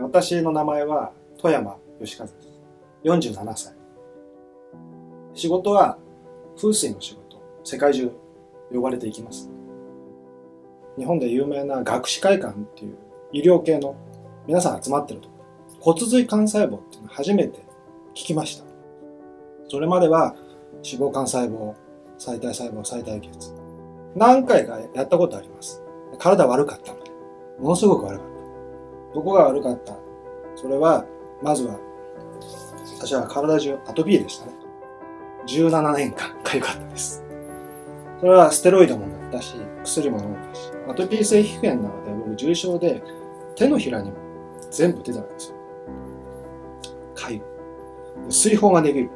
私の名前は富山義和です。47歳。仕事は風水の仕事。世界中呼ばれていきます。日本で有名な学士会館っていう医療系の皆さん集まってるとこ。骨髄幹細胞っていうのを初めて聞きました。それまでは脂肪幹細胞、細体細胞、細体血。何回かやったことあります。体悪かったので。ものすごく悪かった。どこが悪かった？それは、まずは、私は体中アトピーでしたね。17年間痒かったです。それはステロイドも塗ったし、薬も飲んだし、アトピー性皮膚炎なので僕重症で手のひらにも全部出たんですよ。痒い。水泡ができる。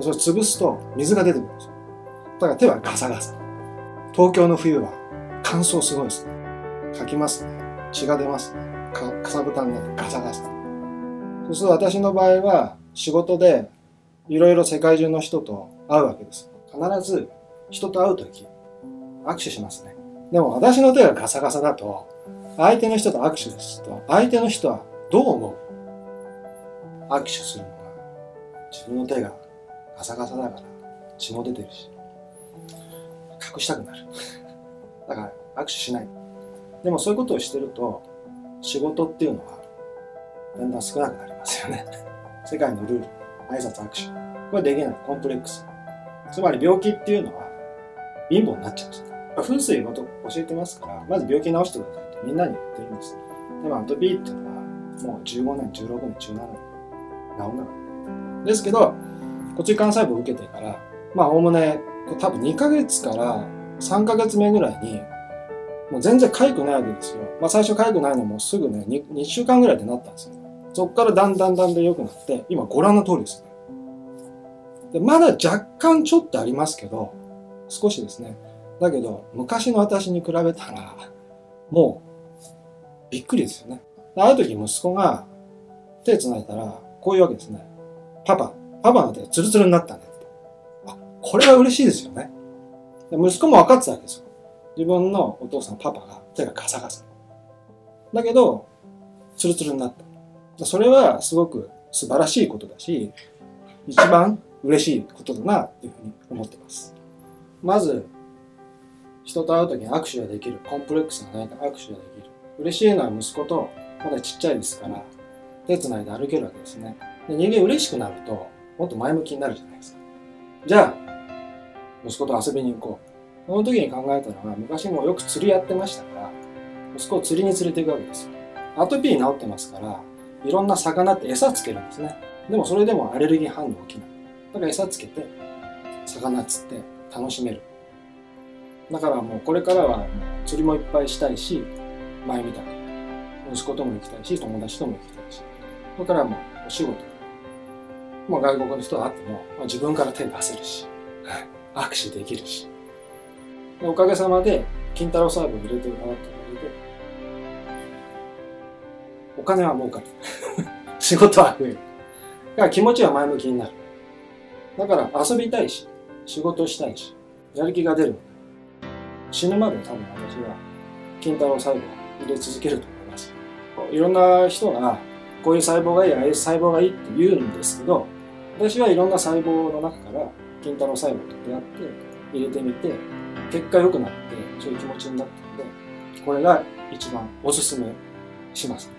それ潰すと水が出てくるんですよ。だから手はガサガサ。東京の冬は乾燥すごいですね。かきますね。血が出ますね。か、かさぶたになってガサガサ。そうすると私の場合は仕事でいろいろ世界中の人と会うわけです。必ず人と会うとき握手しますね。でも私の手がガサガサだと相手の人と握手ですと相手の人はどう思う？握手するのが自分の手がガサガサだから血も出てるし隠したくなるだから握手しないでもそういうことをしてると仕事っていうのはだんだん少なくなりますよね。世界のルール挨拶握手。これできない。コンプレックス。つまり病気っていうのは貧乏になっちゃうんです風水のこと教えてますからまず病気治してくださいってみんなに言ってるんです。でもアトピーっていうのはもう15年16年17年治んなかった。ですけど骨髄幹細胞を受けてからまあおおむね多分2ヶ月から3ヶ月目ぐらいにもう全然痒くないわけですよ。まあ最初痒くないのもすぐね2、2週間ぐらいでなったんですよ。そっからだんだんだんだん良くなって、今ご覧の通りですね。でまだ若干ちょっとありますけど、少しですね。だけど、昔の私に比べたら、もう、びっくりですよね。ある時息子が手繋いだら、こういうわけですね。パパ、パパの手がツルツルになったんだって。あ、これは嬉しいですよね。息子も分かってたわけですよ。自分のお父さん、パパが手がガサガサ。だけど、ツルツルになった。それはすごく素晴らしいことだし、一番嬉しいことだなっていうふうに思ってます。まず、人と会う時に握手ができる。コンプレックスがないから握手ができる。嬉しいのは息子と、まだちっちゃいですから、手繋いで歩けるわけですね。で人間嬉しくなると、もっと前向きになるじゃないですか。じゃあ、息子と遊びに行こう。その時に考えたのは、昔もよく釣りやってましたから、息子を釣りに連れて行くわけですよ。アトピー治ってますから、いろんな魚って餌つけるんですね。でもそれでもアレルギー反応起きない。だから餌つけて、魚釣って楽しめる。だからもうこれからは釣りもいっぱいしたいし、前みたく、息子とも行きたいし、友達とも行きたいし。それからもうお仕事。もう外国の人と会っても、まあ、自分から手出せるし、握手できるし。おかげさまで、金太郎細胞入れてもらったおかげで、お金は儲かる。仕事は増える。だから気持ちは前向きになる。だから遊びたいし、仕事したいし、やる気が出る。死ぬまで多分私は金太郎細胞を入れ続けると思います。いろんな人がこういう細胞がいい、ああいう細胞がいいって言うんですけど、私はいろんな細胞の中から金太郎細胞と出会って入れてみて、結果良くなって、そういう気持ちになったので、これが一番おすすめします。